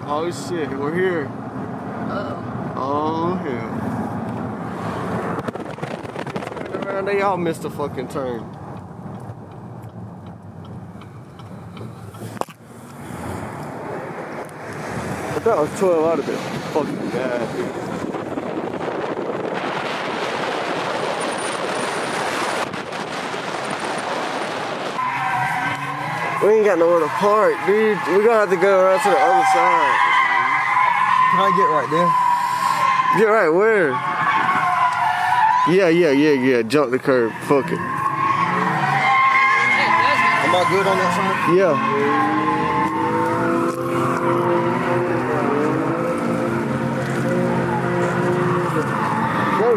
Oh shit, we're here. Oh hell. Turn around, they all missed a fucking turn. But that was 12 out of it. Fucking bad, dude. We ain't got nowhere to park, dude. We're gonna have to go around to the other side. Can I get right there? Get right where? Yeah, yeah, yeah, yeah. Jump the curb. Fuck it. Am I good on that side? Yeah. Go.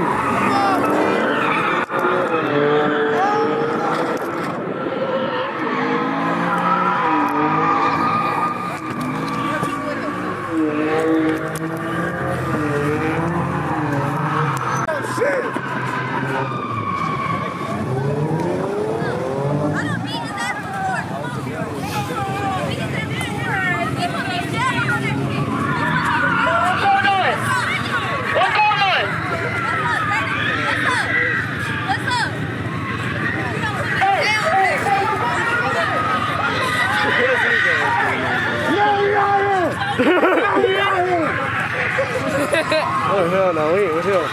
Oh hell no, we ain't with him.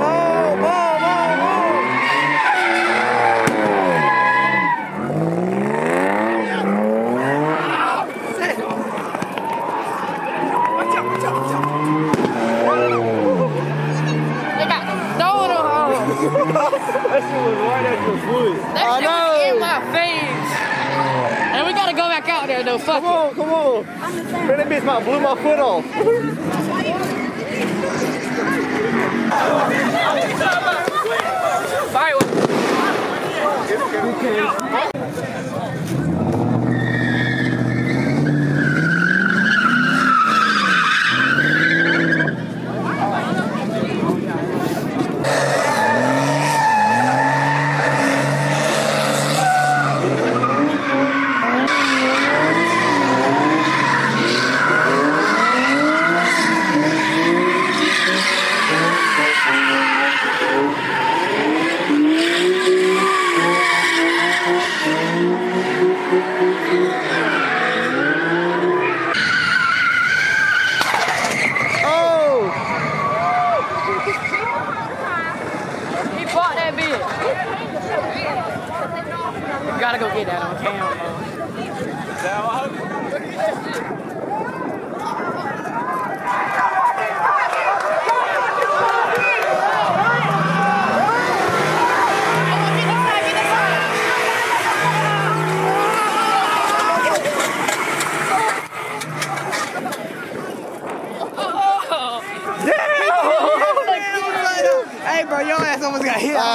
Oh, ball, ball, ball. They got no no That shit was foot. That I know. in my face. And we gotta go back out there though. Fuck Come on, come on. Man, that bitch might blew my foot off. it. Fight with Oh! He fought that bitch. You gotta go get that on camera. Hey, bro, your ass almost got hit.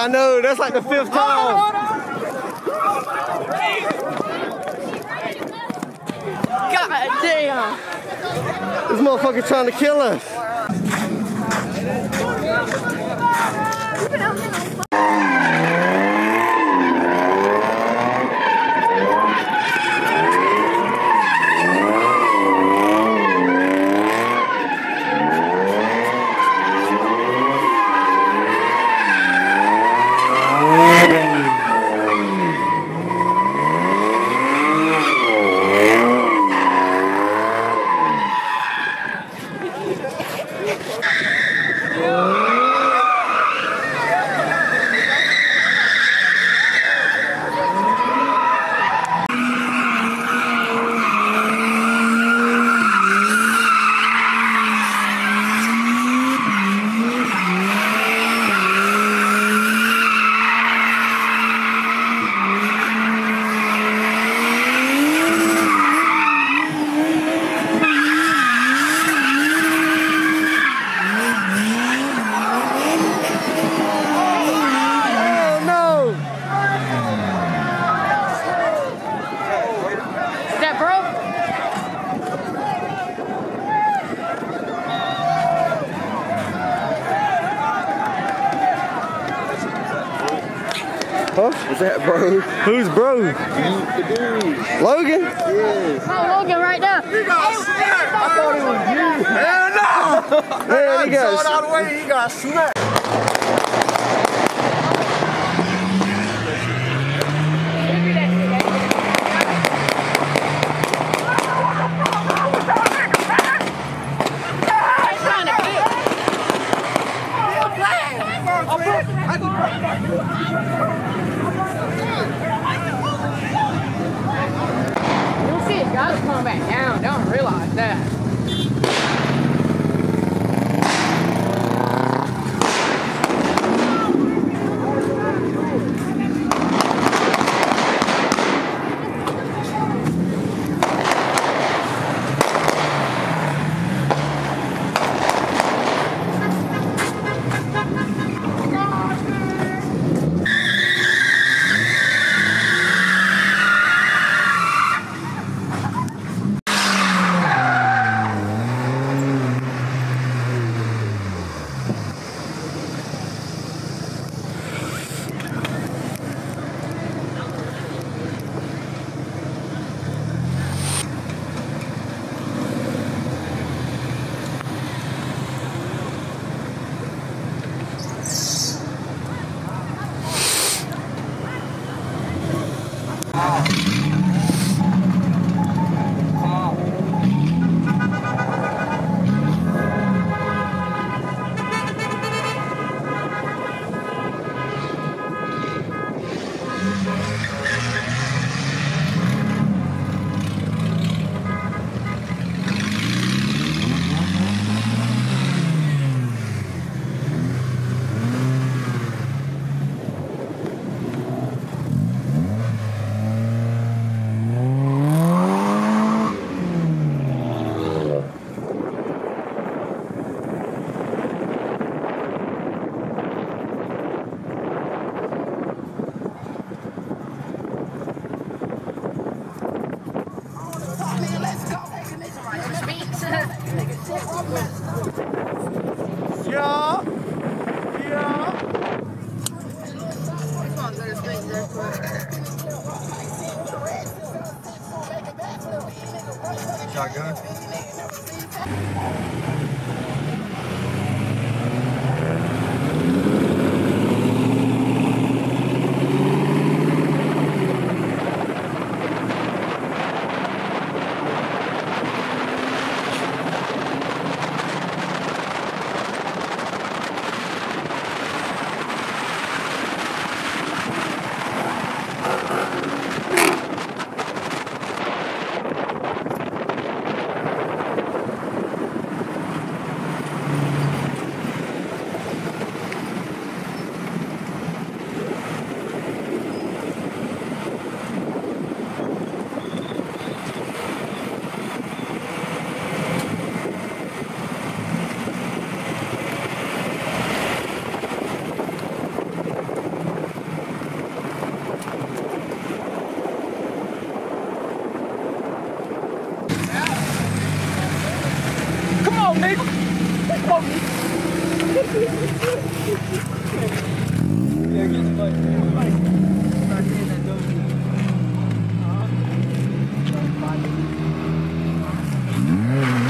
I know, that's like the fifth time. This motherfucker trying to kill us. What's that, bro? Who's bro? You. Logan? Yes. Oh, Logan right there. I thought it was you. Hell no! Man, he got out of the way, he got smacked. Come on, nigga. Yeah, get the bike. Get the bike. Start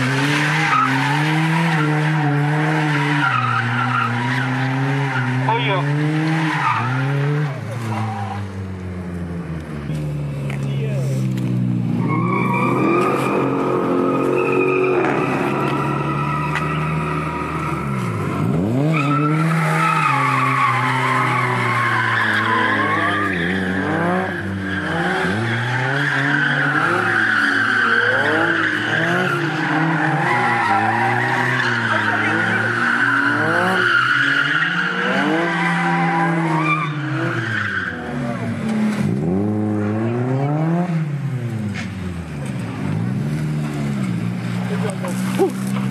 Uh!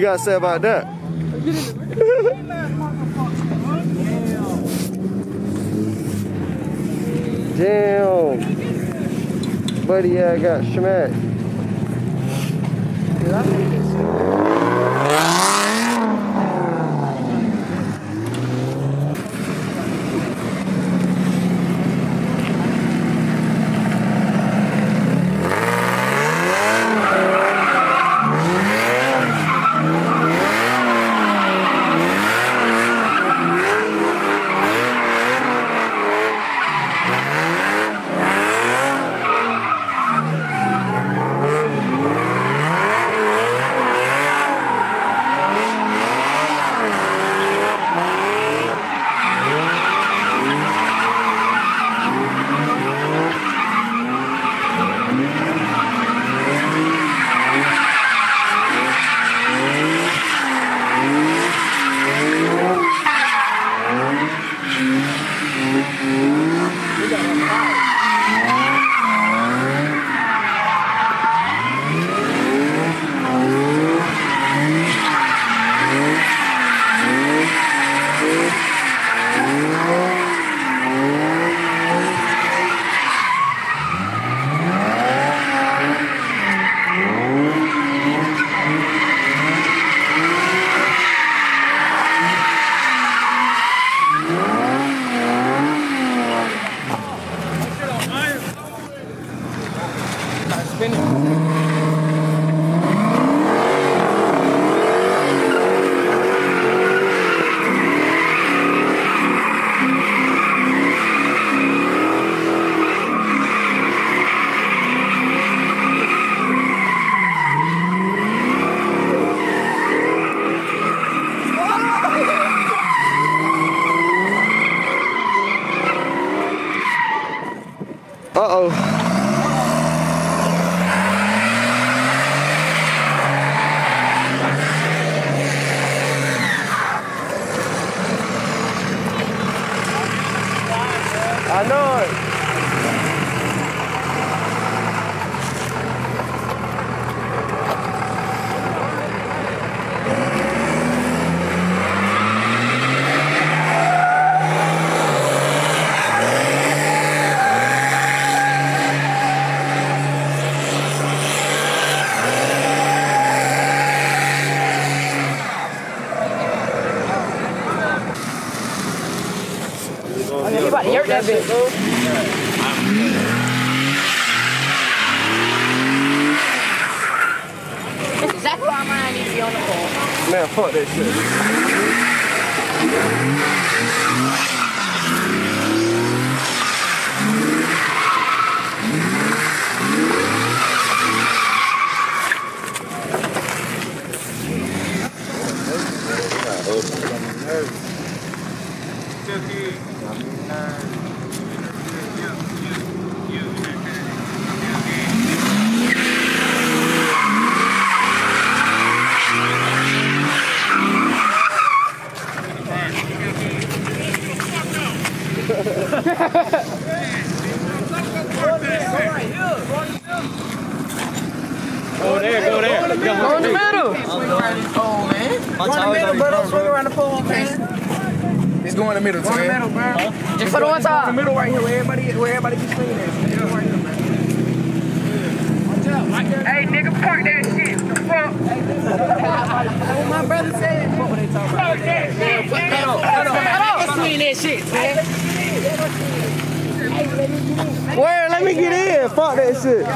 Got to say about that? Damn. Buddy, yeah, I got smacked. Phone. Man, Huh? Just it's put it on top. The middle right here, where everybody, where everybody keeps singing at. Hey, nigga, park that shit. The fuck? Hey, my brother said. What they talking about? Park that shit. Cut off. Cut off. Cut off. Swing that shit, man. Where? Let me get in. Fuck that shit.